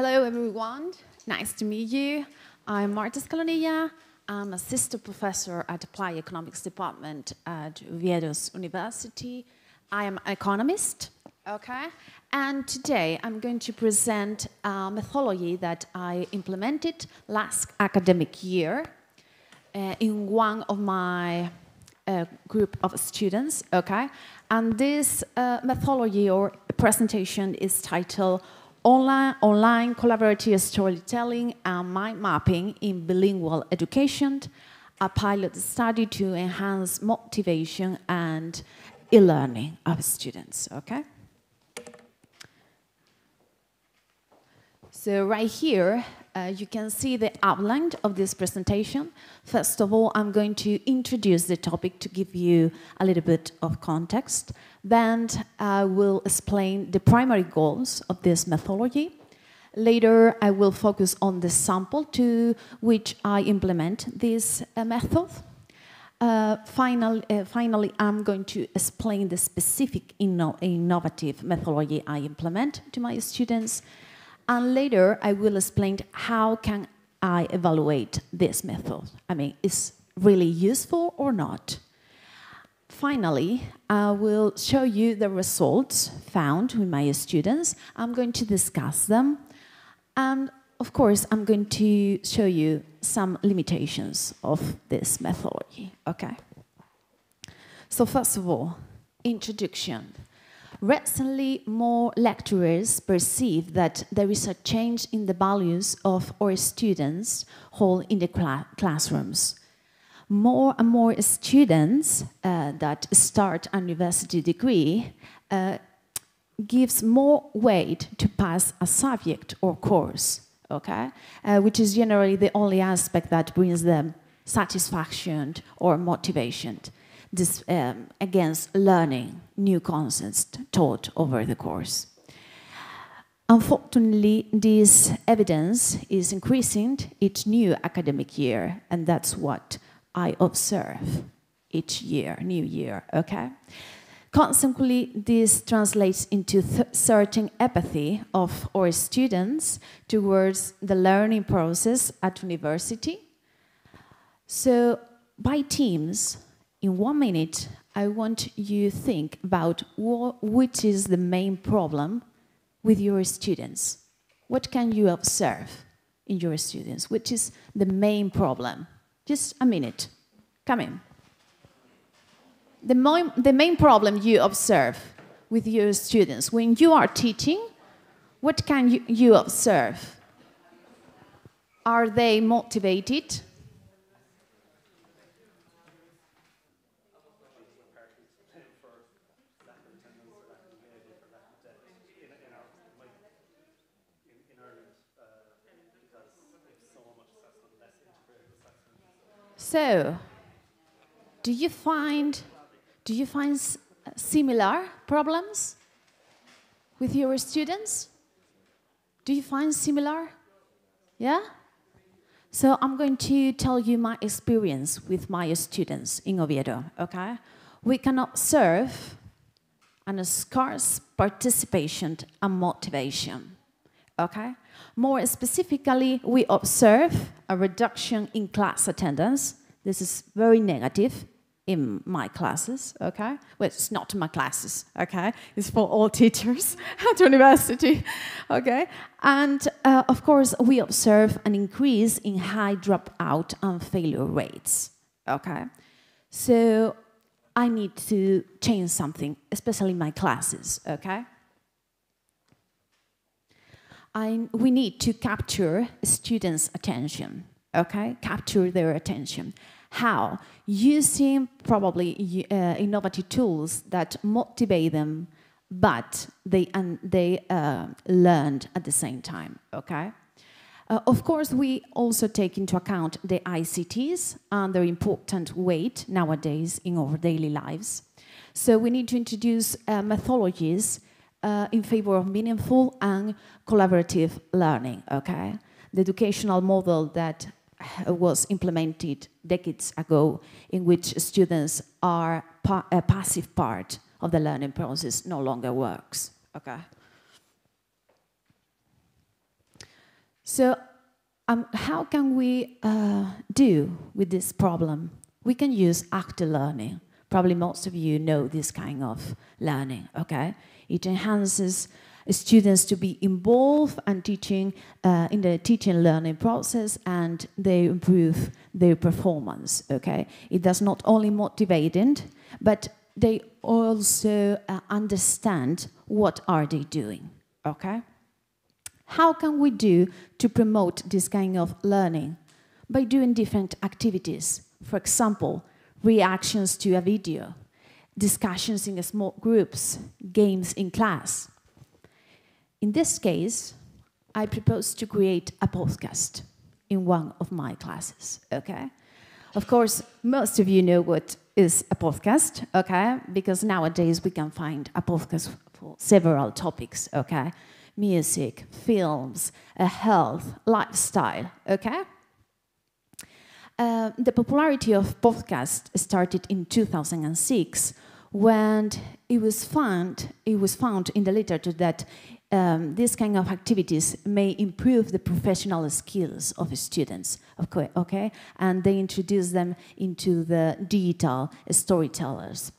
Hello, everyone. Nice to meet you. I'm Marta Escalonilla. I'm assistant professor at Applied Economics Department at Oviedo's University. I am an economist, okay? And today I'm going to present a methodology that I implemented last academic year uh, in one of my uh, group of students, okay? And this uh, methodology or presentation is titled Online, Online Collaborative Storytelling and Mind Mapping in Bilingual Education, a pilot study to enhance motivation and e-learning of students, okay? So right here, uh, you can see the outline of this presentation. First of all, I'm going to introduce the topic to give you a little bit of context. Then I will explain the primary goals of this methodology. Later, I will focus on the sample to which I implement this uh, method. Uh, final, uh, finally, I'm going to explain the specific inno innovative methodology I implement to my students and later, I will explain how can I evaluate this method. I mean, is really useful or not? Finally, I will show you the results found with my students. I'm going to discuss them. And of course, I'm going to show you some limitations of this methodology, okay? So first of all, introduction. Recently, more lecturers perceive that there is a change in the values of our students hold in the cl classrooms. More and more students uh, that start a university degree uh, gives more weight to pass a subject or course, okay? Uh, which is generally the only aspect that brings them satisfaction or motivation this, um, against learning new concepts taught over the course. Unfortunately, this evidence is increasing each new academic year, and that's what I observe each year, new year, okay? Consequently, this translates into certain apathy of our students towards the learning process at university. So, by teams, in one minute, I want you to think about what, which is the main problem with your students. What can you observe in your students? Which is the main problem? Just a minute. Come in. The, mo the main problem you observe with your students when you are teaching, what can you, you observe? Are they motivated? So, do you find do you find similar problems with your students? Do you find similar? Yeah? So I'm going to tell you my experience with my students in Oviedo, okay? We can observe a scarce participation and motivation, okay? More specifically, we observe a reduction in class attendance. This is very negative in my classes, okay? Well, it's not my classes, okay? It's for all teachers at university, okay? And uh, of course, we observe an increase in high dropout and failure rates, okay? So I need to change something, especially my classes, okay? I, we need to capture students' attention, okay? Capture their attention. How? Using probably uh, innovative tools that motivate them, but they, and they uh, learned at the same time, okay? Uh, of course, we also take into account the ICTs and their important weight nowadays in our daily lives. So we need to introduce uh, methodologies uh, in favor of meaningful and collaborative learning, okay? The educational model that was implemented decades ago in which students are pa a passive part of the learning process no longer works, okay? So, um, how can we uh, do with this problem? We can use active learning. Probably most of you know this kind of learning, okay? It enhances students to be involved and teaching uh, in the teaching learning process and they improve their performance, okay? It does not only motivate them, but they also uh, understand what are they doing, okay? How can we do to promote this kind of learning? By doing different activities. For example, reactions to a video, discussions in small groups, games in class. In this case, I propose to create a podcast in one of my classes, okay? Of course, most of you know what is a podcast, okay? Because nowadays we can find a podcast for several topics, okay? Music, films, uh, health, lifestyle, okay? Uh, the popularity of podcast started in 2006 when it was found it was found in the literature that um, these kind of activities may improve the professional skills of students, okay, okay? And they introduce them into the digital storytellers.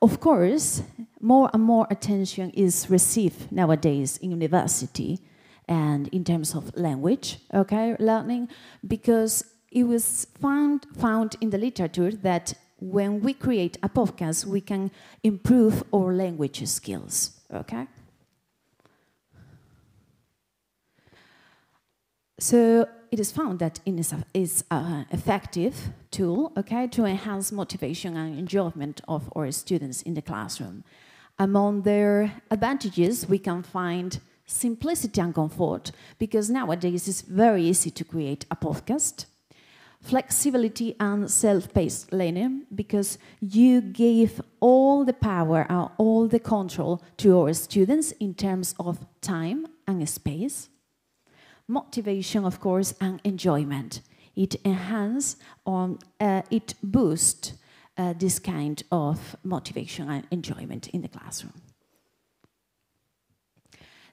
Of course, more and more attention is received nowadays in university and in terms of language, okay, learning, because it was found, found in the literature that when we create a podcast, we can improve our language skills, okay? So it is found that it is, an effective tool, okay, to enhance motivation and enjoyment of our students in the classroom. Among their advantages, we can find simplicity and comfort, because nowadays it's very easy to create a podcast. Flexibility and self-paced learning, because you give all the power and all the control to our students in terms of time and space motivation, of course, and enjoyment. It enhances or uh, it boosts uh, this kind of motivation and enjoyment in the classroom.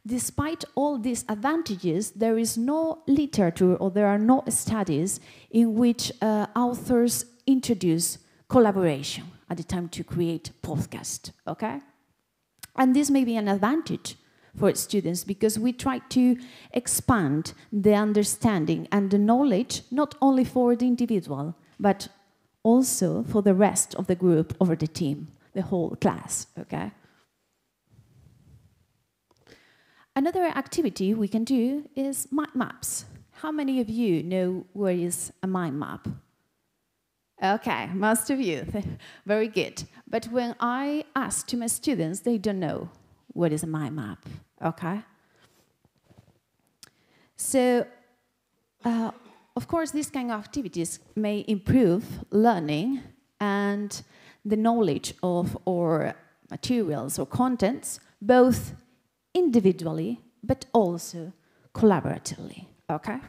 Despite all these advantages, there is no literature or there are no studies in which uh, authors introduce collaboration at the time to create podcast, okay? And this may be an advantage for students because we try to expand the understanding and the knowledge not only for the individual but also for the rest of the group or the team, the whole class, okay? Another activity we can do is mind maps. How many of you know what is a mind map? Okay, most of you, very good. But when I ask to my students, they don't know what is a mind map. Okay? So, uh, of course, these kind of activities may improve learning and the knowledge of our materials or contents, both individually but also collaboratively. Okay?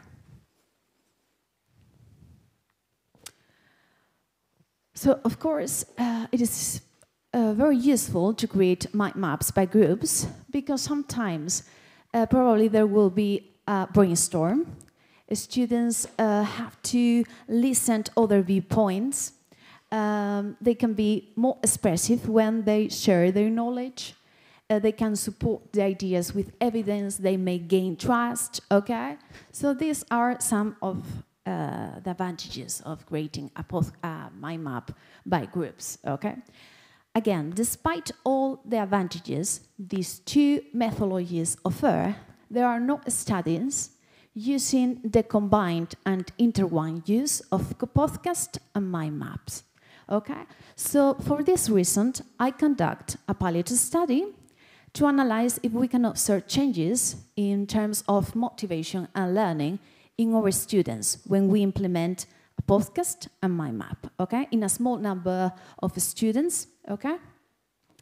So, of course, uh, it is uh, very useful to create mind maps by groups because sometimes uh, probably there will be a brainstorm. Students uh, have to listen to other viewpoints. Um, they can be more expressive when they share their knowledge. Uh, they can support the ideas with evidence. They may gain trust. Okay, so these are some of uh, the advantages of creating a uh, mind map by groups. Okay. Again, despite all the advantages these two methodologies offer, there are no studies using the combined and intertwined use of podcast and mind maps. Okay, so for this reason, I conduct a pilot study to analyze if we can observe changes in terms of motivation and learning in our students when we implement a podcast and mind map, okay, in a small number of students okay?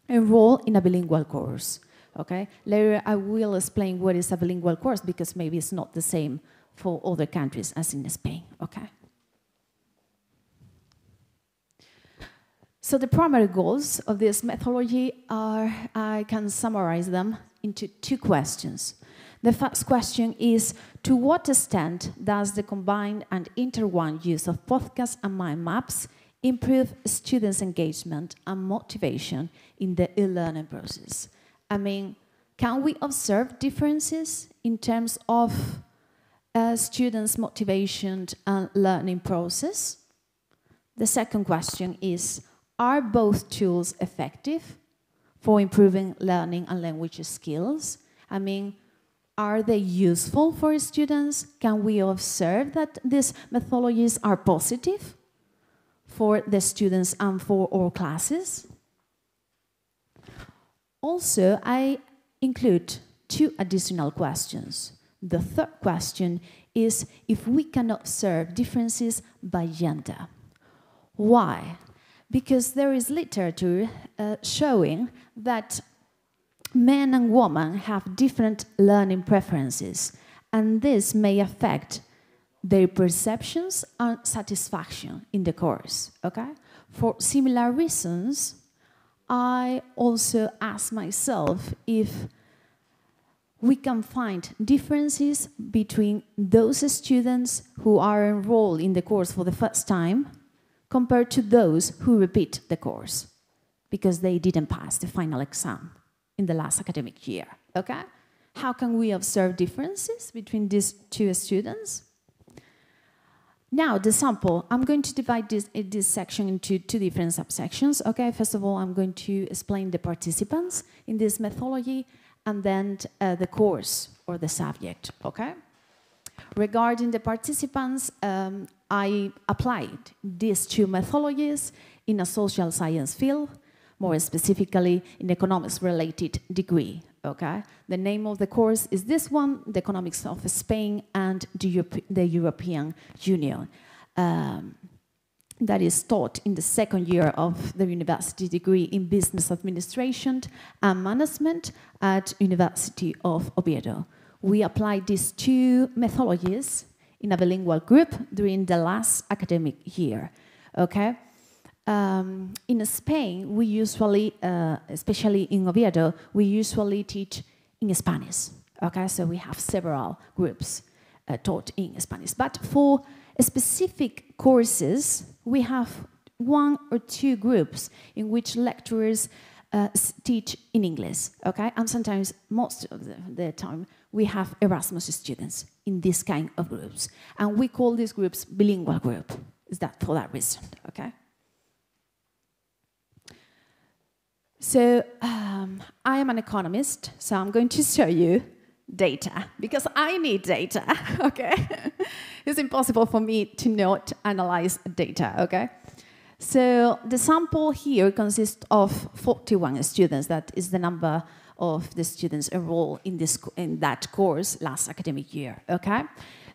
Enroll in a bilingual course, okay? Later I will explain what is a bilingual course because maybe it's not the same for other countries as in Spain, okay? So the primary goals of this methodology are, I can summarize them into two questions. The first question is, to what extent does the combined and interwound use of podcasts and mind maps improve students' engagement and motivation in the e-learning process? I mean, can we observe differences in terms of uh, students' motivation and learning process? The second question is, are both tools effective for improving learning and language skills? I mean, are they useful for students? Can we observe that these methodologies are positive for the students and for all classes? Also, I include two additional questions. The third question is if we can observe differences by gender. Why? Because there is literature uh, showing that men and women have different learning preferences, and this may affect their perceptions and satisfaction in the course. Okay? For similar reasons, I also ask myself if we can find differences between those students who are enrolled in the course for the first time compared to those who repeat the course because they didn't pass the final exam in the last academic year, okay? How can we observe differences between these two students? Now, the sample, I'm going to divide this, this section into two different subsections, okay? First of all, I'm going to explain the participants in this methodology and then uh, the course or the subject, okay? Regarding the participants, um, I applied these two methodologies in a social science field more specifically in economics-related degree. Okay, the name of the course is this one: the economics of Spain and the, Europe the European Union. Um, that is taught in the second year of the university degree in business administration and management at University of Oviedo. We applied these two methodologies in a bilingual group during the last academic year. Okay, um, in Spain, we usually, uh, especially in Oviedo, we usually teach in Spanish. Okay, so we have several groups uh, taught in Spanish. But for specific courses, we have one or two groups in which lecturers uh, teach in English. Okay, and sometimes most of the, the time we have Erasmus students in this kind of groups, and we call these groups bilingual group. Is that for that reason? Okay. So um, I am an economist, so I'm going to show you data because I need data, okay? it's impossible for me to not analyze data, okay? So the sample here consists of 41 students. That is the number of the students enrolled in, this, in that course last academic year, okay?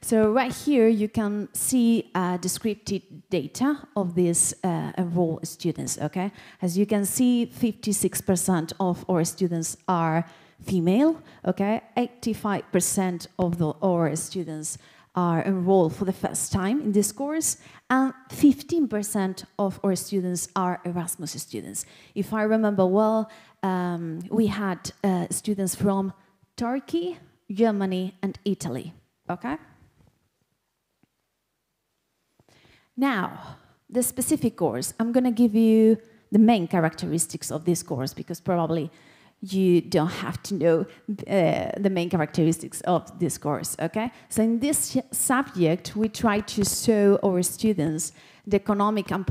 So right here, you can see uh, descriptive data of these uh, enrolled students, okay? As you can see, 56% of our students are female, okay? 85% of the, our students are enrolled for the first time in this course, and 15% of our students are Erasmus students. If I remember well, um, we had uh, students from Turkey, Germany, and Italy, okay? Now, the specific course, I'm going to give you the main characteristics of this course because probably you don't have to know uh, the main characteristics of this course, okay? So in this subject, we try to show our students the economic and,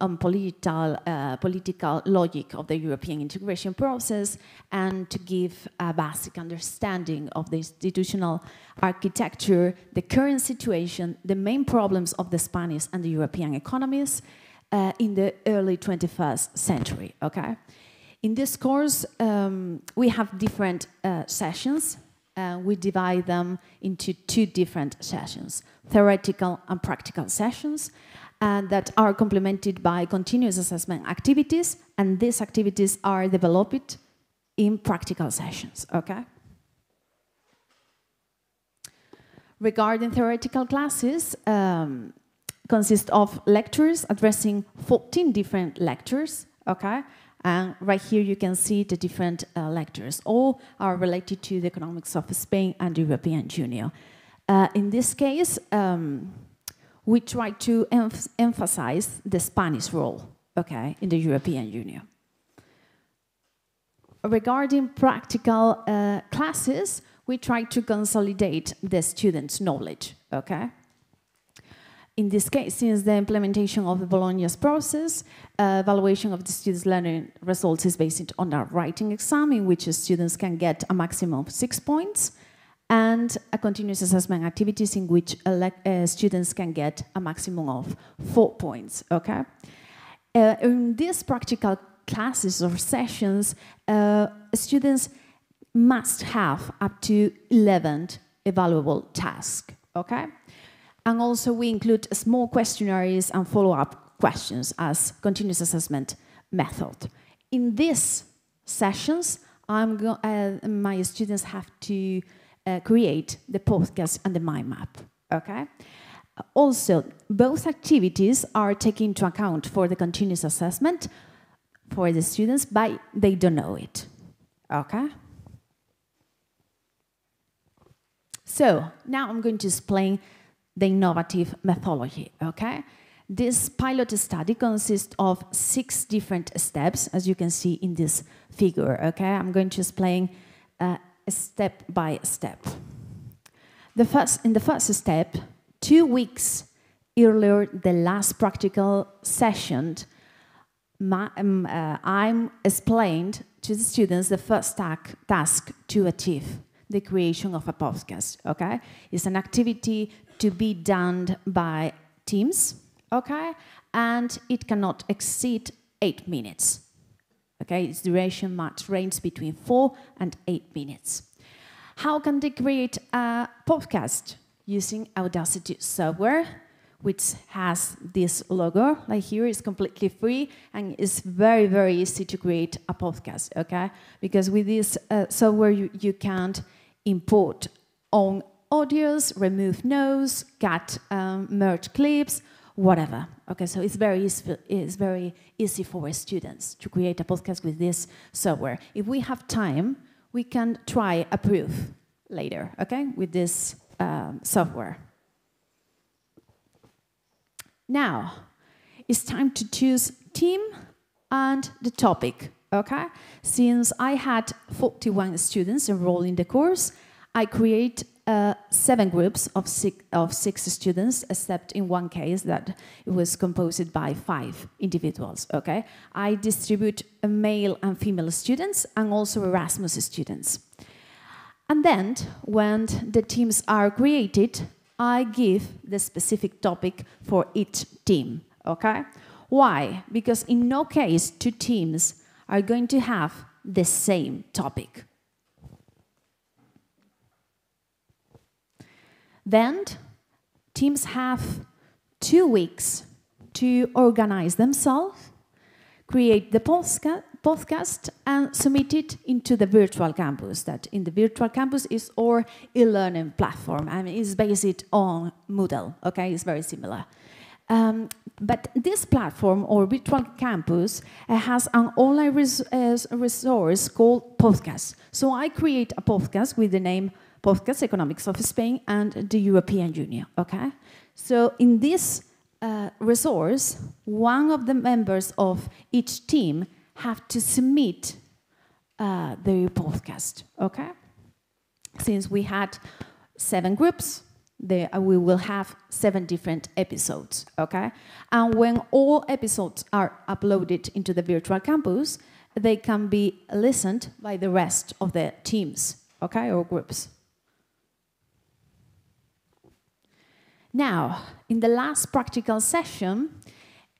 and political, uh, political logic of the European integration process and to give a basic understanding of the institutional architecture, the current situation, the main problems of the Spanish and the European economies uh, in the early 21st century, okay? In this course, um, we have different uh, sessions. Uh, we divide them into two different sessions, theoretical and practical sessions and that are complemented by continuous assessment activities, and these activities are developed in practical sessions, okay? Regarding theoretical classes, um, consist of lectures addressing 14 different lectures, okay? And right here you can see the different uh, lectures. All are related to the economics of Spain and the European Union. Uh, in this case, um, we try to emph emphasize the Spanish role, okay, in the European Union. Regarding practical uh, classes, we try to consolidate the students' knowledge, okay? In this case, since the implementation of the Bologna's process, uh, evaluation of the students' learning results is based on a writing exam in which students can get a maximum of six points, and a continuous assessment activities in which uh, students can get a maximum of four points, okay? Uh, in these practical classes or sessions, uh, students must have up to 11 evaluable tasks, okay? And also we include small questionnaires and follow-up questions as continuous assessment method. In these sessions, uh, my students have to uh, create the podcast and the mind map, okay? Also, both activities are taken into account for the continuous assessment for the students, but they don't know it, okay? So, now I'm going to explain the innovative methodology, okay? This pilot study consists of six different steps, as you can see in this figure, okay? I'm going to explain uh, step by step. The first, in the first step, two weeks earlier, the last practical session, my, um, uh, I'm explained to the students the first task to achieve the creation of a podcast, okay? It's an activity to be done by teams, okay? And it cannot exceed eight minutes, okay? Its duration must range between four and eight minutes. How can they create a podcast? Using Audacity software, which has this logo, like here, is completely free and it's very, very easy to create a podcast, okay? Because with this uh, software, you, you can't import on audios, remove notes, cut, um, merge clips, whatever. Okay, so it's very easy, it's very easy for students to create a podcast with this software. If we have time, we can try a proof later, okay, with this um, software. Now, it's time to choose team and the topic, okay? Since I had 41 students enrolled in the course, I create uh, seven groups of six, of six students, except in one case that it was composed by five individuals, okay? I distribute male and female students and also Erasmus students. And then, when the teams are created, I give the specific topic for each team, okay? Why? Because in no case two teams are going to have the same topic. Then teams have two weeks to organize themselves, create the podcast, and submit it into the virtual campus. That in the virtual campus is our e-learning platform and is based on Moodle. Okay, it's very similar. Um, but this platform or virtual campus uh, has an online res uh, resource called podcast. So I create a podcast with the name podcast economics of Spain and the European Union, okay? So in this uh, resource, one of the members of each team have to submit uh, podcast, okay? Since we had seven groups, uh, we will have seven different episodes, okay? And when all episodes are uploaded into the virtual campus, they can be listened by the rest of the teams, okay, or groups. Now, in the last practical session,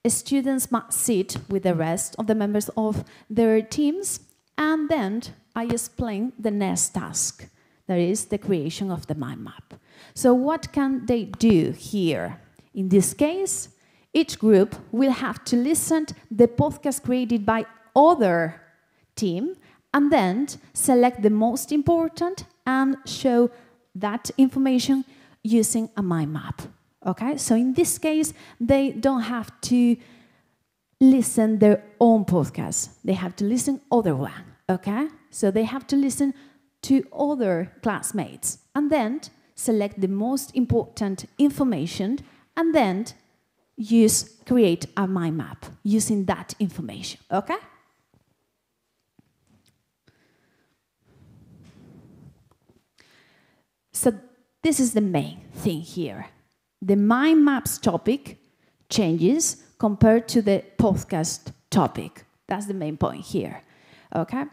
students must sit with the rest of the members of their teams, and then I explain the next task, that is the creation of the mind map. So what can they do here? In this case, each group will have to listen to the podcast created by other team and then select the most important and show that information using a mind map. Okay, so in this case, they don't have to listen their own podcast. They have to listen other one, okay? So they have to listen to other classmates and then select the most important information and then use create a mind map using that information, okay? So this is the main thing here. The mind maps topic changes compared to the podcast topic. That's the main point here. Okay.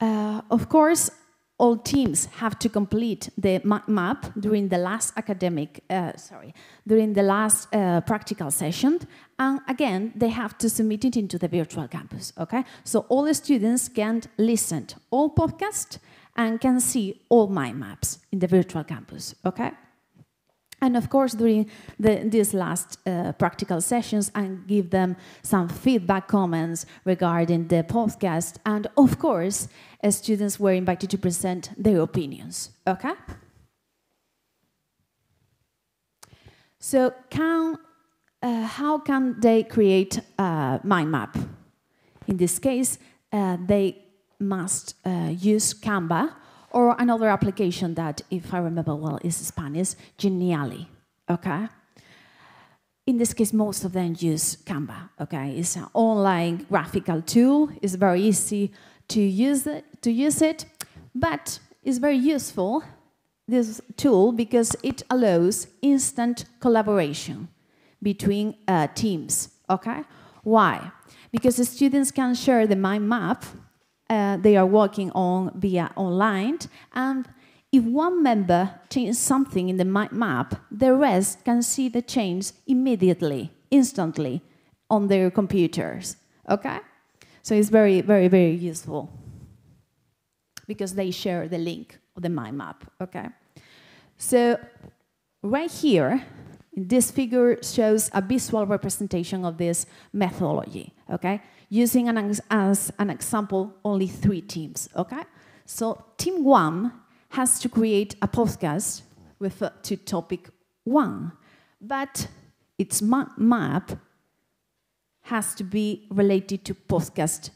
Uh, of course, all teams have to complete the map during the last academic, uh, sorry, during the last uh, practical session, and again they have to submit it into the virtual campus. Okay, so all the students can listen to all podcasts and can see all my maps in the virtual campus. Okay. And of course, during the, these last uh, practical sessions, I give them some feedback comments regarding the podcast. And of course, uh, students were invited to present their opinions. Okay? So, can, uh, how can they create a mind map? In this case, uh, they must uh, use Canva or another application that, if I remember well, is Spanish, Genially, okay? In this case, most of them use Canva, okay? It's an online graphical tool. It's very easy to use it, to use it but it's very useful, this tool, because it allows instant collaboration between uh, teams, okay? Why? Because the students can share the mind map uh, they are working on via online. And if one member changes something in the map, the rest can see the change immediately, instantly, on their computers. Okay? So it's very, very, very useful because they share the link of the mind map. Okay? So right here, this figure shows a visual representation of this methodology. Okay? Using an, as an example only three teams, okay? So team one has to create a podcast referred to topic one, but its map has to be related to podcast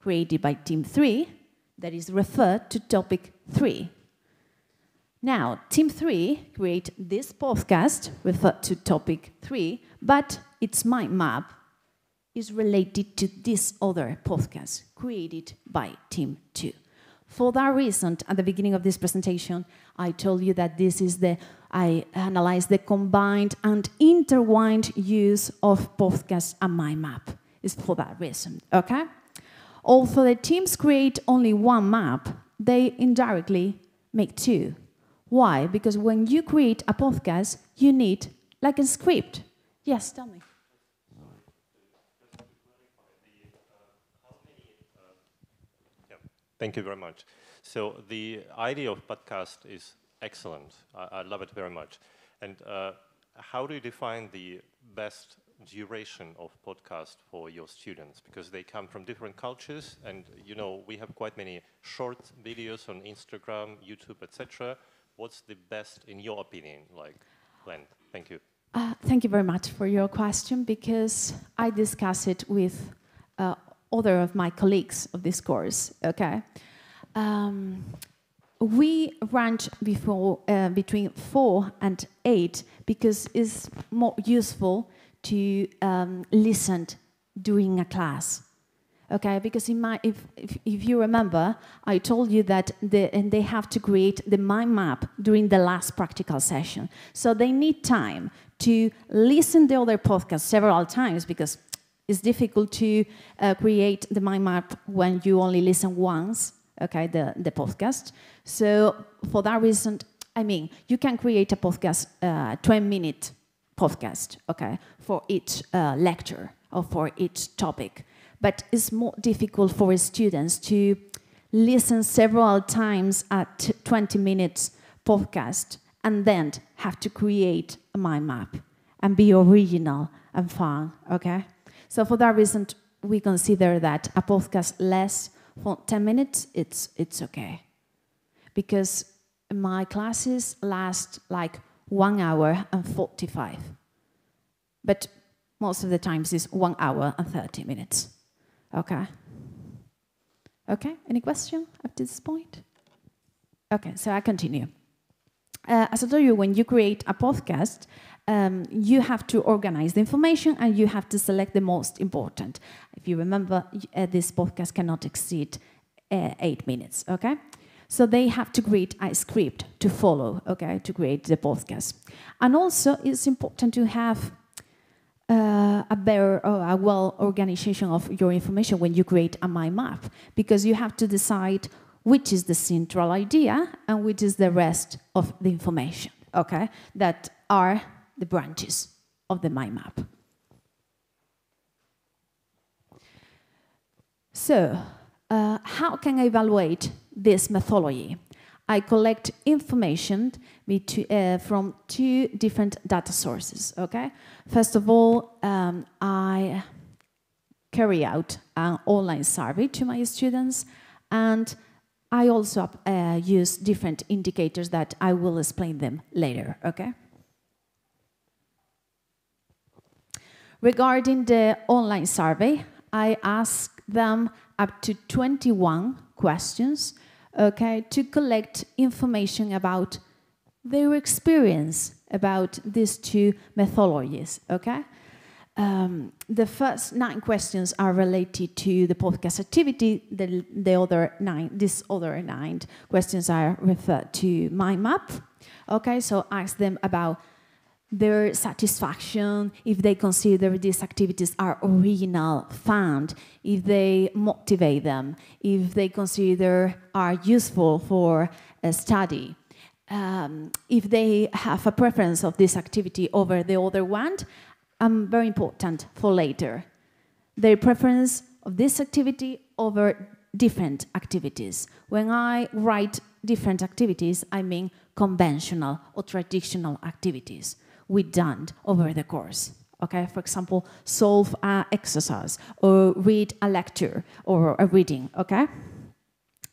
created by team three that is referred to topic three. Now, team three create this podcast referred to topic three, but its mind map is related to this other podcast created by Team 2. For that reason, at the beginning of this presentation, I told you that this is the, I analyzed the combined and intertwined use of podcast and mind map. It's for that reason, okay? Although the teams create only one map, they indirectly make two. Why? Because when you create a podcast, you need like a script. Yes, tell me. Thank you very much. So the idea of podcast is excellent. I, I love it very much. And uh, how do you define the best duration of podcast for your students? Because they come from different cultures, and you know we have quite many short videos on Instagram, YouTube, etc. What's the best, in your opinion, like Glenn? Thank you. Uh, thank you very much for your question because I discuss it with uh, other of my colleagues of this course, okay? Um, we range before, uh, between four and eight because it's more useful to um, listen during a class. Okay, because in my, if, if, if, you remember, I told you that the, and they have to create the mind map during the last practical session. So they need time to listen to other podcasts several times because it's difficult to uh, create the mind map when you only listen once, okay, the, the podcast. So for that reason, I mean, you can create a podcast, uh, 20 minute podcast, okay, for each uh, lecture or for each topic. But it's more difficult for students to listen several times at 20 minutes podcast and then have to create a mind map and be original and fun, okay? So for that reason, we consider that a podcast less for 10 minutes, it's, it's okay. Because my classes last like one hour and 45. But most of the times is one hour and 30 minutes. Okay? Okay, any question at this point? Okay, so I continue. Uh, as I told you, when you create a podcast, um, you have to organize the information and you have to select the most important. If you remember, uh, this podcast cannot exceed uh, eight minutes, okay? So they have to create a script to follow, okay, to create the podcast. And also, it's important to have uh, a better a well organization of your information when you create a mind map, because you have to decide which is the central idea and which is the rest of the information, okay, that are the branches of the mind map. So, uh, how can I evaluate this methodology? I collect information uh, from two different data sources, okay? First of all, um, I carry out an online survey to my students and I also uh, use different indicators that I will explain them later, okay? Regarding the online survey, I ask them up to 21 questions, okay, to collect information about their experience about these two methodologies, okay? Um, the first nine questions are related to the podcast activity. The, the other nine, these other nine questions are referred to mind map. Okay, so ask them about their satisfaction, if they consider these activities are original, fun, if they motivate them, if they consider are useful for a study, um, if they have a preference of this activity over the other one, um, very important for later. Their preference of this activity over different activities. When I write different activities, I mean conventional or traditional activities we done over the course. Okay, for example, solve an exercise or read a lecture or a reading, okay?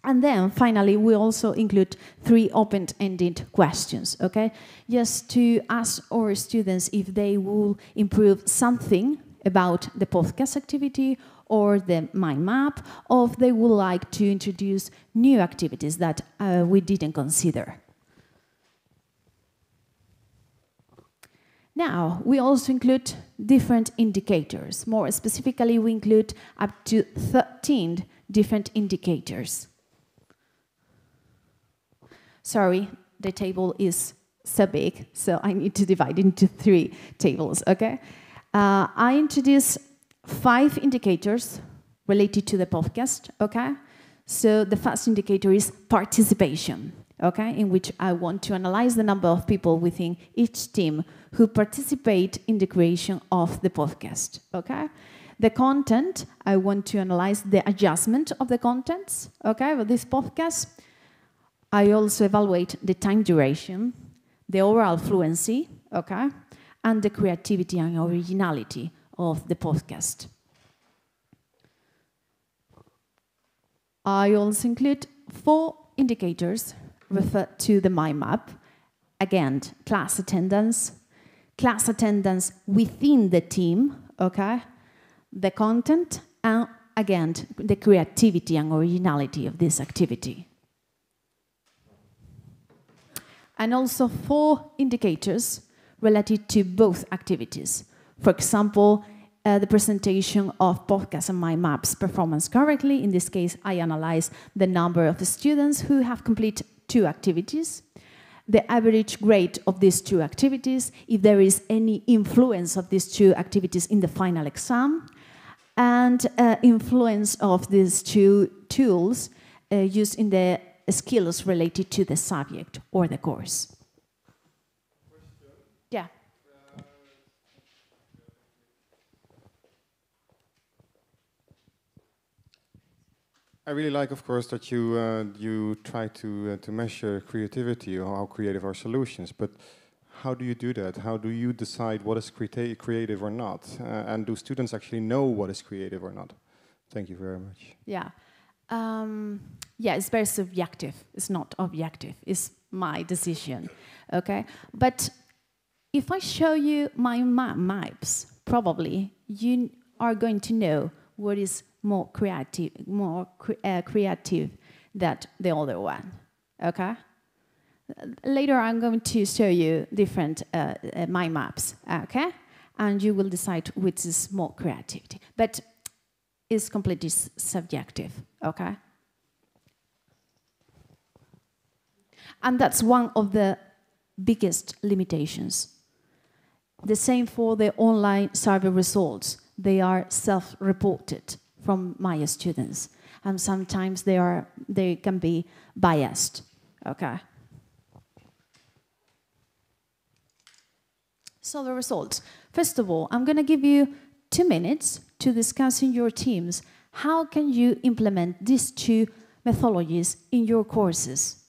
And then finally, we also include three open-ended questions, okay? Just to ask our students if they will improve something about the podcast activity or the mind map, or if they would like to introduce new activities that uh, we didn't consider. Now, we also include different indicators. More specifically, we include up to 13 different indicators. Sorry, the table is so big, so I need to divide into three tables, okay? Uh, I introduce five indicators related to the podcast, okay? So the first indicator is participation okay, in which I want to analyze the number of people within each team who participate in the creation of the podcast, okay? The content, I want to analyze the adjustment of the contents, okay, for this podcast. I also evaluate the time duration, the overall fluency, okay, and the creativity and originality of the podcast. I also include four indicators refer to the mind map. Again, class attendance, class attendance within the team, okay? The content, and again, the creativity and originality of this activity. And also four indicators related to both activities. For example, uh, the presentation of podcast and mind maps performance correctly. In this case, I analyze the number of students who have completed two activities, the average grade of these two activities, if there is any influence of these two activities in the final exam, and uh, influence of these two tools uh, used in the skills related to the subject or the course. Yeah. I really like, of course, that you uh, you try to uh, to measure creativity or how creative are solutions. But how do you do that? How do you decide what is creative or not? Uh, and do students actually know what is creative or not? Thank you very much. Yeah, um, yeah, it's very subjective. It's not objective. It's my decision. Okay, but if I show you my ma maps, probably you are going to know what is more creative, more cre uh, creative than the other one. Okay. Later, I'm going to show you different uh, uh, mind maps. Okay, and you will decide which is more creativity. But it's completely subjective. Okay. And that's one of the biggest limitations. The same for the online survey results. They are self-reported from my students, and sometimes they are they can be biased. Okay. So the results. First of all, I'm going to give you two minutes to discuss in your teams how can you implement these two methodologies in your courses.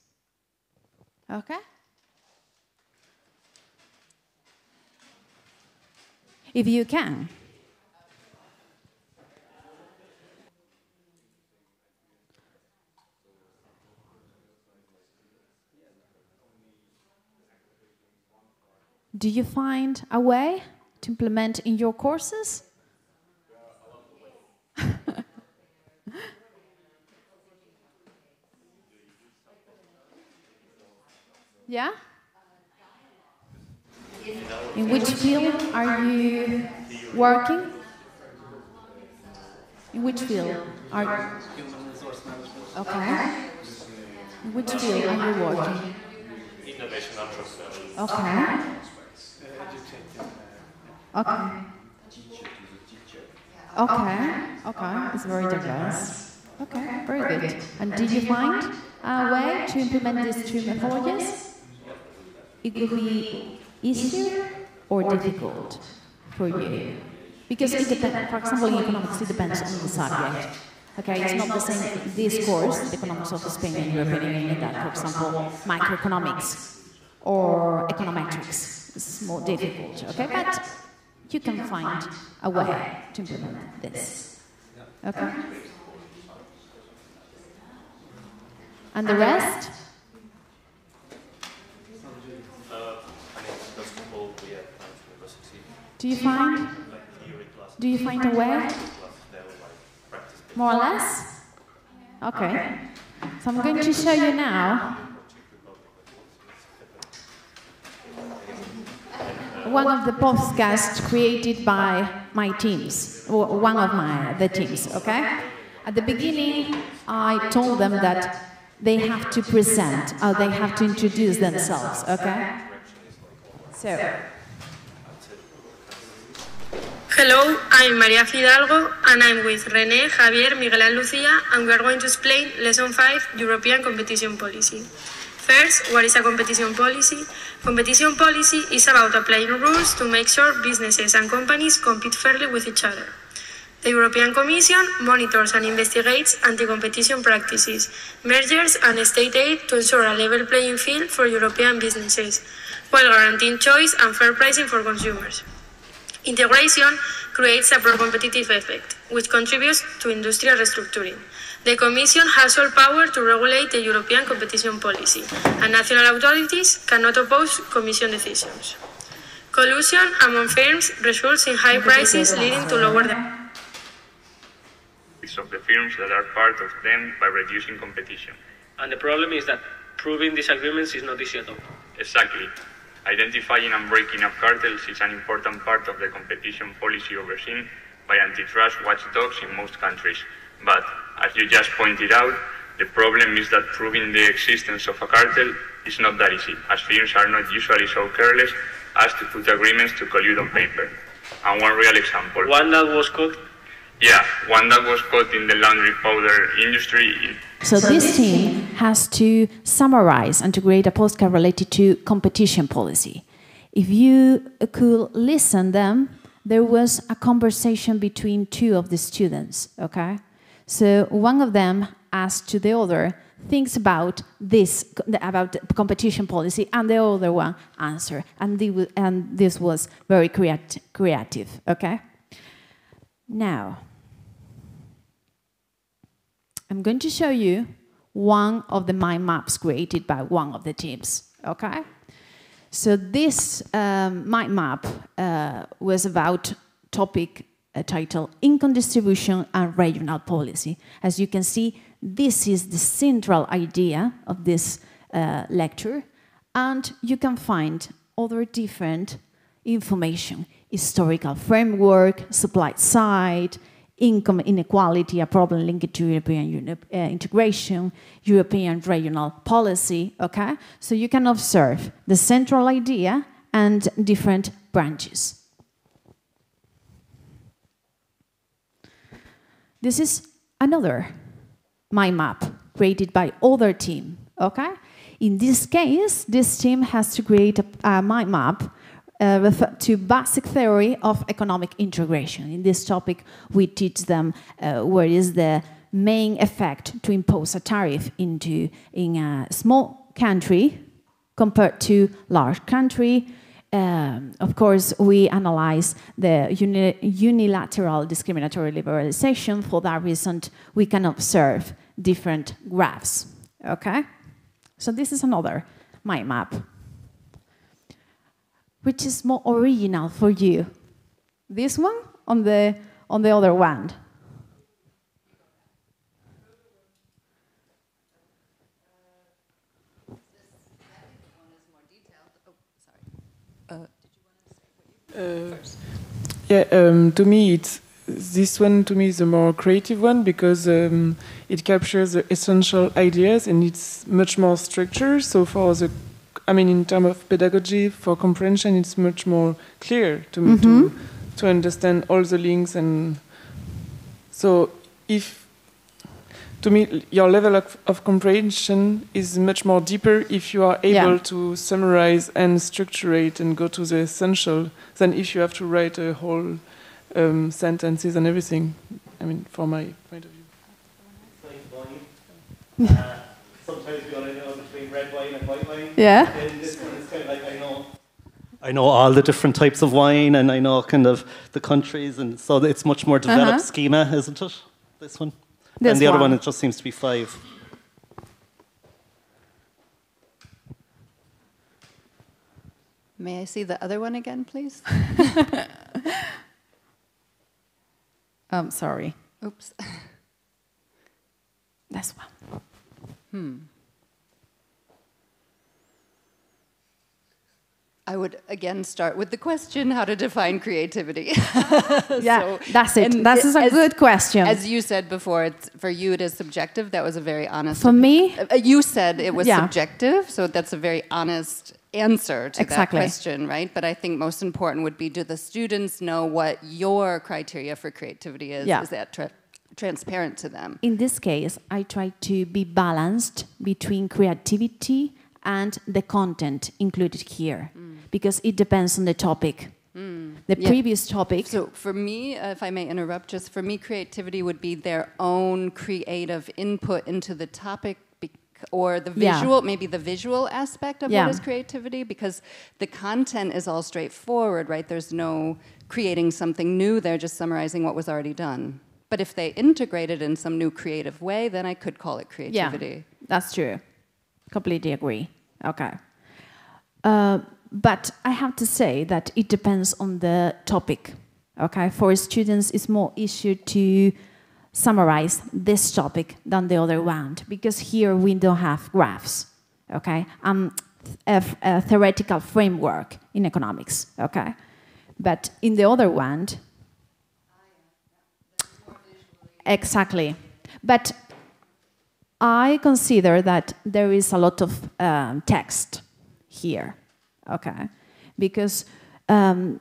Okay? If you can. Do you find a way to implement in your courses? yeah? In which field are you working? In which field are Okay. In which field are you working? Innovation entrepreneurship. Okay. Okay. Okay. Okay. It's very diverse. Okay. Very good. And did you find a way to implement these two methodologies? It will be easier or difficult for you? Because it depends, for example, economics, it depends on the subject. Okay, it's not the same, this course, the economics of Spain and European Union, that, for example, microeconomics or econometrics is more difficult, okay? But you can find a way to implement this, okay? And the rest? Do you find, do you find a way? More or less? Okay. So I'm going to show you now one of the podcasts created by my teams, one of my the teams, okay? At the beginning, I told them that they have to present, or they have to introduce themselves, okay? So, Hello, I'm Maria Fidalgo and I'm with René, Javier, Miguel and Lucia and we are going to explain Lesson 5 European Competition Policy. First, what is a competition policy? Competition policy is about applying rules to make sure businesses and companies compete fairly with each other. The European Commission monitors and investigates anti-competition practices, mergers and state aid to ensure a level playing field for European businesses, while guaranteeing choice and fair pricing for consumers. Integration creates a pro-competitive effect, which contributes to industrial restructuring. The Commission has all power to regulate the European competition policy, and national authorities cannot oppose Commission decisions. Collusion among firms results in high prices leading to lower demand. of the firms that are part of them by reducing competition. And the problem is that proving disagreements is not easy at all. Exactly. Identifying and breaking up cartels is an important part of the competition policy overseen by antitrust watchdogs in most countries. But, as you just pointed out, the problem is that proving the existence of a cartel is not that easy, as firms are not usually so careless as to put agreements to collude on paper. And one real example. One that was caught Yeah, one that was caught in the laundry powder industry So this team has to summarize and to create a podcast related to competition policy. If you could listen them, there was a conversation between two of the students, okay? So one of them asked to the other things about this about competition policy and the other one answered and, the, and this was very creat creative, okay? Now, I'm going to show you one of the mind maps created by one of the teams, okay? So this um, mind map uh, was about topic uh, title Income Distribution and Regional Policy. As you can see, this is the central idea of this uh, lecture, and you can find other different information, historical framework, supply side, income inequality, a problem linked to European uh, integration, European regional policy, okay? So you can observe the central idea and different branches. This is another mind map created by other team, okay? In this case, this team has to create a, a mind map uh, to basic theory of economic integration. In this topic, we teach them uh, what is the main effect to impose a tariff into in a small country compared to large country. Um, of course, we analyze the uni unilateral discriminatory liberalization. For that reason, we can observe different graphs. Okay, so this is another mind map which is more original for you? This one on the, on the other one? Uh, yeah, um, to me, it's this one. To me, is the more creative one because um, it captures the essential ideas and it's much more structured. So for the I mean, in terms of pedagogy, for comprehension, it's much more clear to me mm -hmm. to, mm-hmm. to understand all the links. And so, if to me, your level of, of comprehension is much more deeper if you are able yeah. to summarize and structure it and go to the essential than if you have to write a whole um, sentences and everything. I mean, from my point of view. uh, sometimes we only know between red wine and white wine. Yeah. And this one is kind of like I know. I know all the different types of wine, and I know kind of the countries, and so it's much more developed uh -huh. schema, isn't it? This one. This and the one. other one, it just seems to be five. May I see the other one again, please? um, sorry. Oops. This one. Hmm. I would again start with the question how to define creativity. yeah, so, that's it. That is a as, good question. As you said before, it's, for you it is subjective. That was a very honest. For me, uh, you said it was yeah. subjective, so that's a very honest answer to exactly. that question, right? But I think most important would be: Do the students know what your criteria for creativity is? Yeah. Is that transparent to them. In this case, I try to be balanced between creativity and the content included here mm. because it depends on the topic. Mm. The yeah. previous topic. So, for me, uh, if I may interrupt, just for me, creativity would be their own creative input into the topic or the visual, yeah. maybe the visual aspect of yeah. what is creativity, because the content is all straightforward, right? There's no creating something new, they're just summarizing what was already done. But if they integrate it in some new creative way, then I could call it creativity. Yeah, that's true. Completely agree. Okay. Uh, but I have to say that it depends on the topic. Okay, for students, it's more easier to summarize this topic than the other one because here we don't have graphs. Okay, um, a, a theoretical framework in economics. Okay, but in the other one, Exactly. But I consider that there is a lot of um, text here, okay? Because um,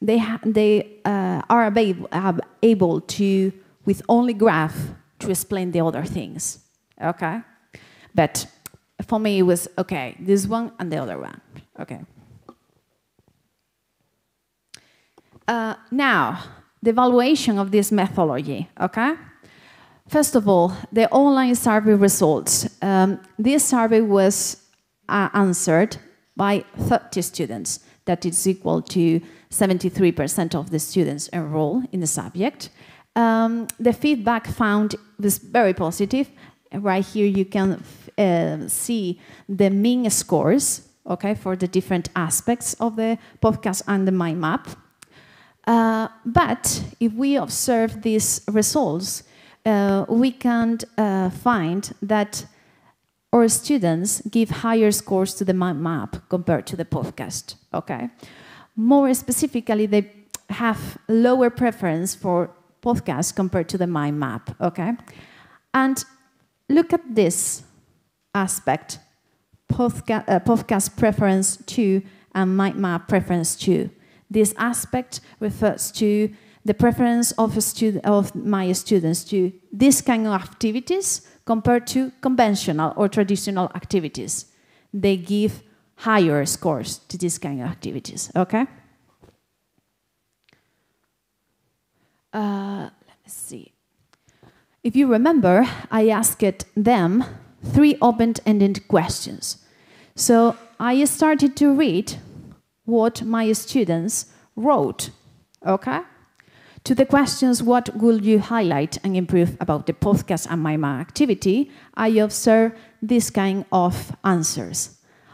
they, they uh, are able, able to, with only graph, to explain the other things, okay? But for me, it was, okay, this one and the other one, okay? Uh, now, the evaluation of this methodology, okay? First of all, the online survey results. Um, this survey was uh, answered by 30 students. That is equal to 73% of the students enrolled in the subject. Um, the feedback found was very positive. Right here you can uh, see the mean scores okay, for the different aspects of the podcast and the mind map. Uh, but if we observe these results, uh, we can uh, find that our students give higher scores to the mind map compared to the podcast. Okay, more specifically, they have lower preference for podcast compared to the mind map. Okay, and look at this aspect: podcast, uh, podcast preference two and mind map preference two. This aspect refers to the preference of, of my students to this kind of activities compared to conventional or traditional activities. They give higher scores to this kind of activities, okay? Uh, let me see. If you remember, I asked them three open-ended questions. So I started to read what my students wrote, okay? To the questions, what will you highlight and improve about the podcast and my activity, I observe this kind of answers.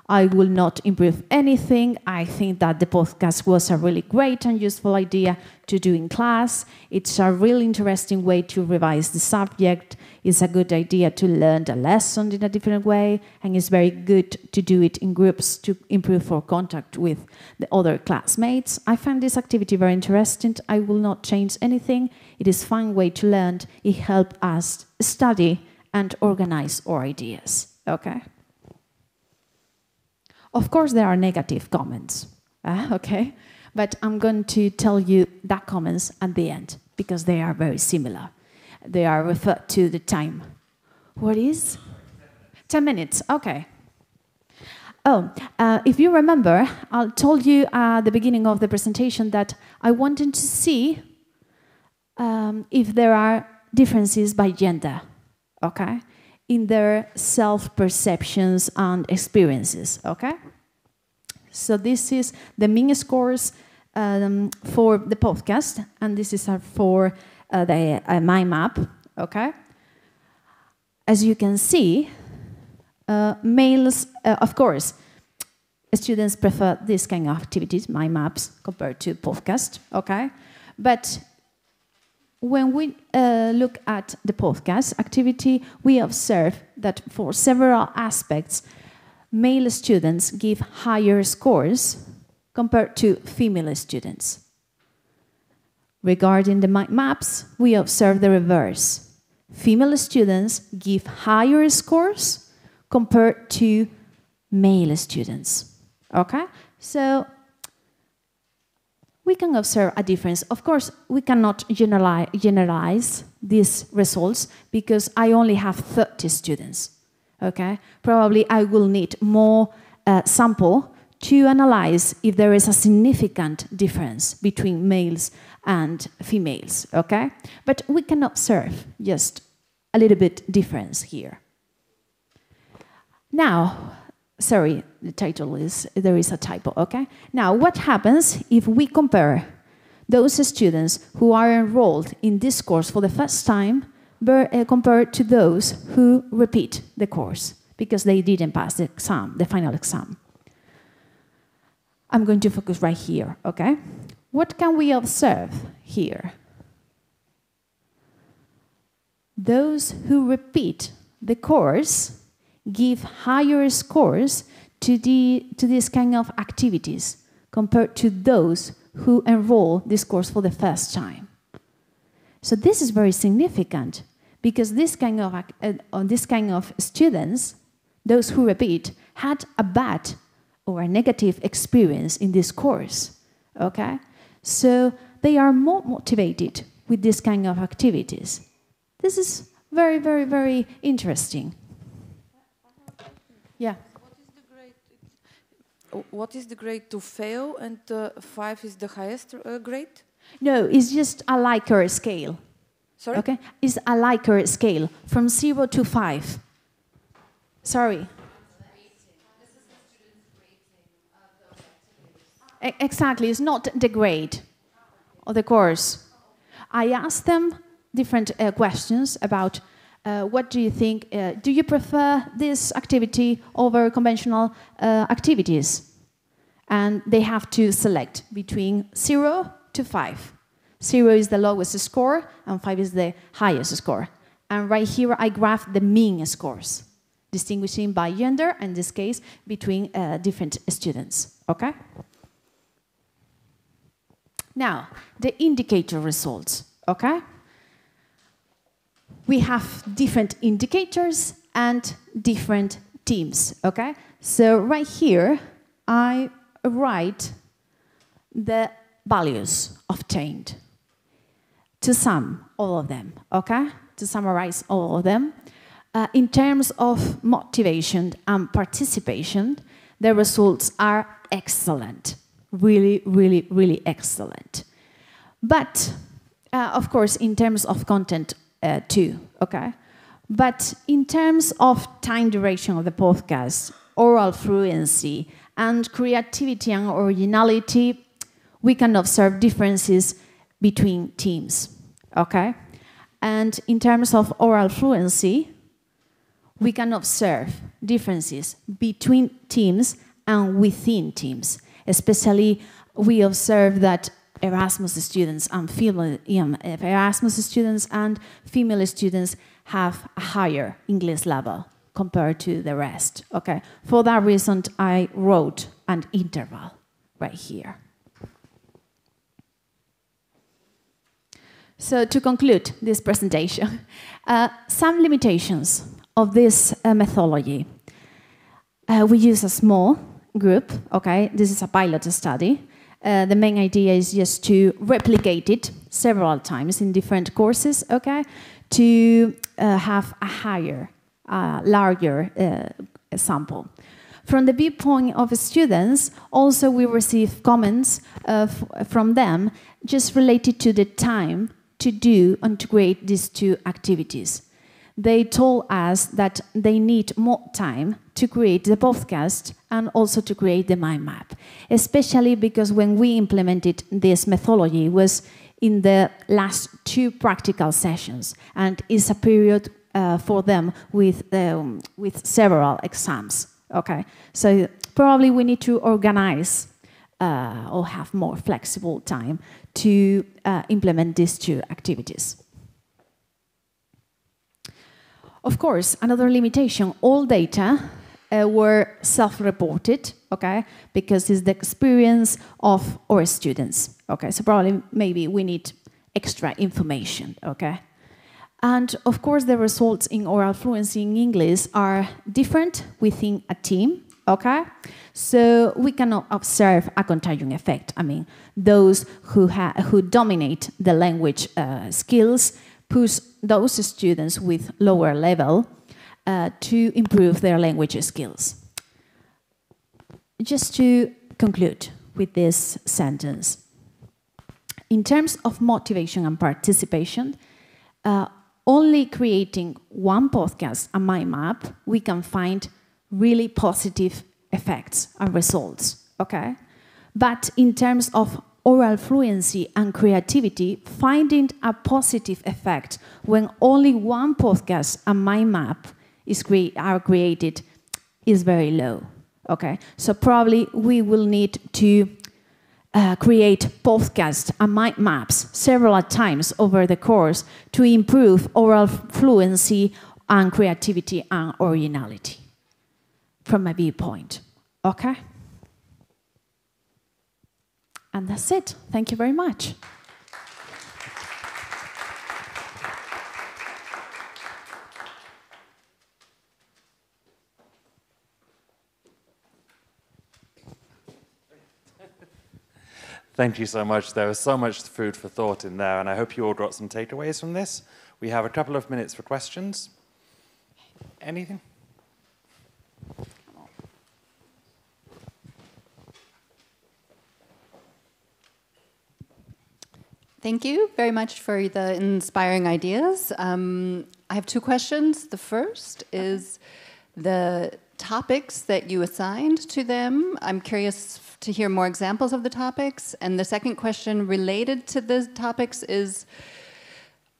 I will not improve anything. I think that the podcast was a really great and useful idea to do in class. It's a really interesting way to revise the subject. It's a good idea to learn the lesson in a different way, and it's very good to do it in groups to improve our contact with the other classmates. I find this activity very interesting. I will not change anything. It is a fun way to learn. It helps us study and organize our ideas. Okay? Of course, there are negative comments, uh, okay? But I'm going to tell you that comments at the end because they are very similar. They are referred to the time. What is? 10 minutes, okay. Oh, uh, if you remember, I told you at the beginning of the presentation that I wanted to see um, if there are differences by gender, okay? in their self-perceptions and experiences, okay? So this is the mean scores um, for the podcast, and this is for uh, the uh, mind map, okay? As you can see, uh, males, uh, of course, students prefer this kind of activities, mind maps, compared to podcast, okay? But when we uh, look at the podcast activity, we observe that for several aspects, male students give higher scores compared to female students. Regarding the maps, we observe the reverse. Female students give higher scores compared to male students. Okay? So we can observe a difference. Of course, we cannot generalize, generalize these results because I only have 30 students. Okay, probably I will need more uh, sample to analyze if there is a significant difference between males and females. Okay, but we can observe just a little bit difference here. Now, sorry, the title is, there is a typo, okay? Now, what happens if we compare those students who are enrolled in this course for the first time uh, compared to those who repeat the course because they didn't pass the exam, the final exam? I'm going to focus right here, okay? What can we observe here? Those who repeat the course give higher scores to, the, to this kind of activities compared to those who enroll this course for the first time. So this is very significant because this kind of, uh, this kind of students, those who repeat, had a bad or a negative experience in this course. Okay? So they are more motivated with this kind of activities. This is very, very, very interesting. Yeah. What is the grade? What is the grade to fail, and uh, five is the highest uh, grade? No, it's just a Likert scale. Sorry. Okay, it's a Likert scale from zero to five. Sorry. Exactly, it's not the grade of the course. I asked them different uh, questions about uh, what do you think? Uh, do you prefer this activity over conventional uh, activities? And they have to select between zero to 5. 0 is the lowest score, and 5 is the highest score. And right here, I graph the mean scores, distinguishing by gender, in this case, between uh, different students, okay? Now, the indicator results, okay? We have different indicators and different teams, okay? So right here, I write the values obtained to sum all of them, okay? To summarize all of them. Uh, in terms of motivation and participation, the results are excellent. Really, really, really excellent. But, uh, of course, in terms of content uh, too, okay? But in terms of time duration of the podcast, oral fluency, and creativity and originality, we can observe differences between teams, okay? And in terms of oral fluency, we can observe differences between teams and within teams. Especially, we observe that Erasmus students and female Erasmus students and female students have a higher English level compared to the rest. Okay, for that reason, I wrote an interval right here. So to conclude this presentation, uh, some limitations of this uh, methodology. Uh, we use a small group, okay? This is a pilot study. Uh, the main idea is just to replicate it several times in different courses, okay? To uh, have a higher, uh, larger sample. From the viewpoint of students, also we receive comments from them just related to the time to do and to create these two activities. They told us that they need more time to create the podcast and also to create the mind map, especially because when we implemented this methodology was in the last two practical sessions and it's a period uh, for them with, um, with several exams. Okay, so probably we need to organize uh, or have more flexible time to uh, implement these two activities. Of course, another limitation, all data uh, were self-reported, okay, because it's the experience of our students, okay, so probably maybe we need extra information, okay. And of course, the results in oral fluency in English are different within a team, okay? So we cannot observe a contagion effect. I mean, those who, who dominate the language uh, skills push those students with lower level uh, to improve their language skills. Just to conclude with this sentence. In terms of motivation and participation, uh, only creating one podcast, a mind map, we can find really positive effects and results, okay? But in terms of oral fluency and creativity, finding a positive effect when only one podcast and mind map is cre are created is very low, okay? So probably we will need to uh, create podcasts and mind maps several times over the course to improve oral fluency and creativity and originality from my viewpoint. Okay? And that's it. Thank you very much. Thank you so much. There was so much food for thought in there, and I hope you all got some takeaways from this. We have a couple of minutes for questions. Anything? Thank you very much for the inspiring ideas. Um, I have two questions. The first is the topics that you assigned to them. I'm curious to hear more examples of the topics. And the second question related to the topics is,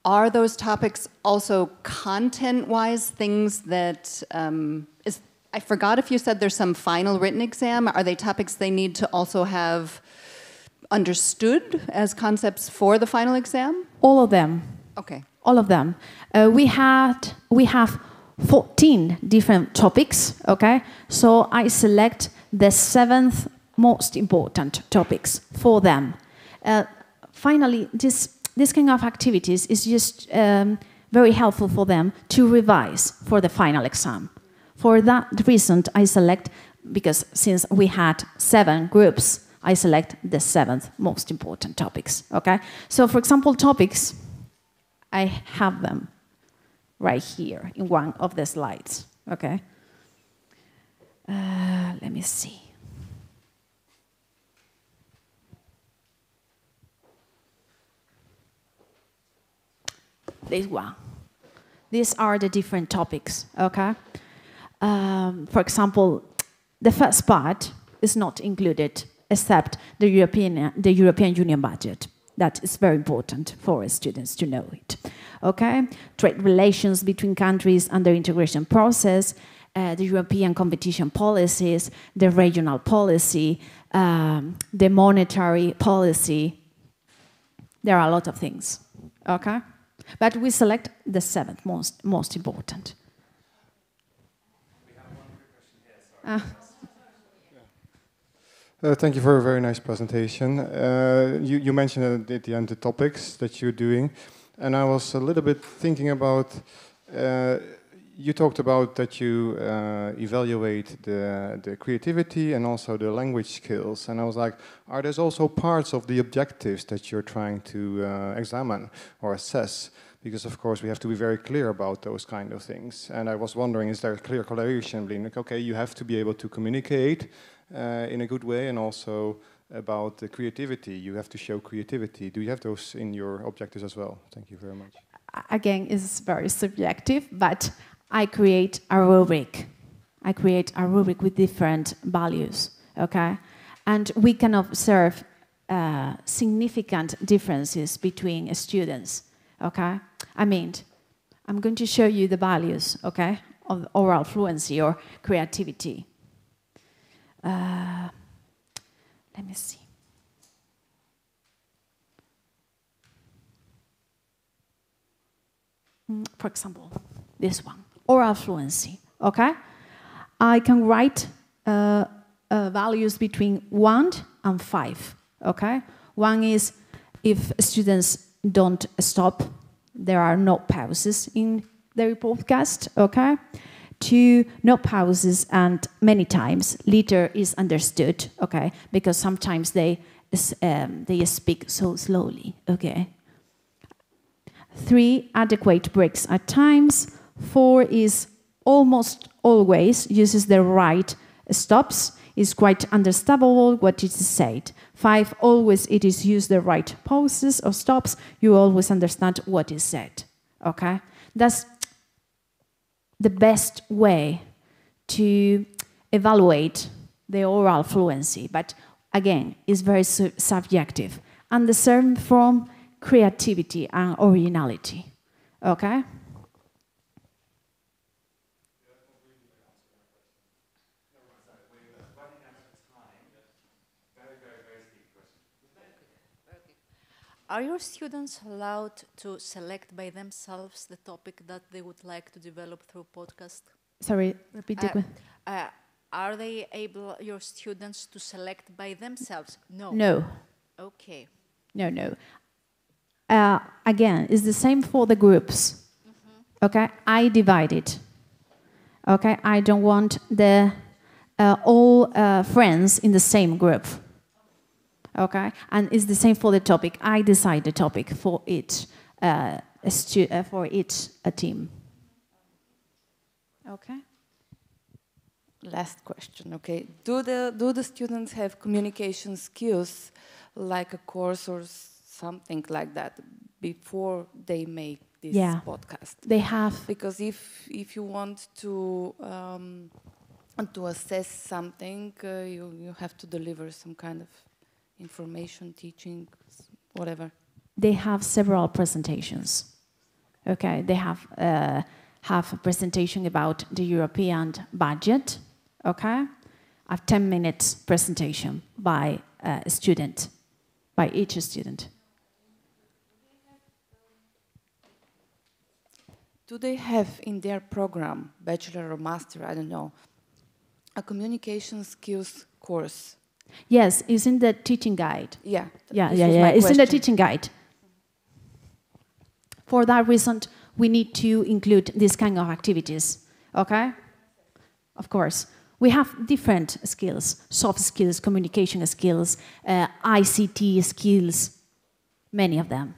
are those topics also content-wise things that um, is, I forgot if you said there's some final written exam. Are they topics they need to also have understood as concepts for the final exam? All of them. Okay. All of them. Uh, we had we have 14 different topics. Okay, so I select the seventh most important topics for them. Uh, finally, this this kind of activities is just um, very helpful for them to revise for the final exam. For that reason, I select because since we had seven groups, I select the seventh most important topics. Okay, so for example, topics, I have them right here in one of the slides. Okay, uh, let me see. This one. These are the different topics. Okay. Um, for example, the first part is not included except the European, the European Union budget. That is very important for students to know it. Okay, trade relations between countries and their integration process, uh, the European competition policies, the regional policy, um, the monetary policy. There are a lot of things. Okay, but we select the seventh most most important. Uh. Uh, thank you for a very nice presentation. Uh, you, you, mentioned at the end the topics that you're doing, and I was a little bit thinking about. Uh, you talked about that you uh, evaluate the, the creativity and also the language skills, and I was like, are there also parts of the objectives that you're trying to uh, examine or assess? Because of course we have to be very clear about those kind of things. And I was wondering, is there a clear correlation between, like, okay, you have to be able to communicate uh, in a good way and also about the creativity. You have to show creativity. Do you have those in your objectives as well? Thank you very much. Again, it's very subjective, but I create a rubric. I create a rubric with different values, okay? And we can observe uh, significant differences between students, okay? I mean, I'm going to show you the values, okay, of oral fluency or creativity. Uh, let me see. Mm, for example, this one, oral fluency, okay? I can write uh, uh, values between 1 and 5, okay? One is if students don't stop, there are no pauses in the podcast, okay? two no pauses and many times liter is understood okay because sometimes they um, they speak so slowly okay three adequate breaks at times four is almost always uses the right stops is quite understandable what is said five always it is use the right pauses or stops you always understand what is said okay that's the best way to evaluate the oral fluency, but again, it's very su subjective. And the same from creativity and originality. Okay? Are your students allowed to select by themselves the topic that they would like to develop through podcast? Sorry, repeat the uh, question. Uh, are they able, your students, to select by themselves? No. No. Okay. No, no. Uh, again, it's the same for the groups. Mm -hmm. Okay, I divide it. Okay, I don't want the uh, all uh, friends in the same group okay? And it's the same for the topic. I decide the topic for each, uh, uh, for each a team. Okay. Last question, okay. Do the, do the students have communication skills like a course or something like that before they make this yeah, podcast? They have. Because if, if you want to, um, to assess something, uh, you, you have to deliver some kind of information, teaching, whatever? They have several presentations. Okay, they have uh, have a presentation about the European budget. Okay, a 10 minutes presentation by uh, a student. by each student. Do they have in their program, bachelor or master, I don't know, a communication skills course? Yes, it's in the teaching guide. Yeah. Yeah, yeah, yeah. It's in the teaching guide. For that reason, we need to include this kind of activities. Okay? Of course. We have different skills soft skills, communication skills, uh, ICT skills, many of them.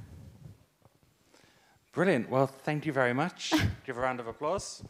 Brilliant. Well, thank you very much. Give a round of applause.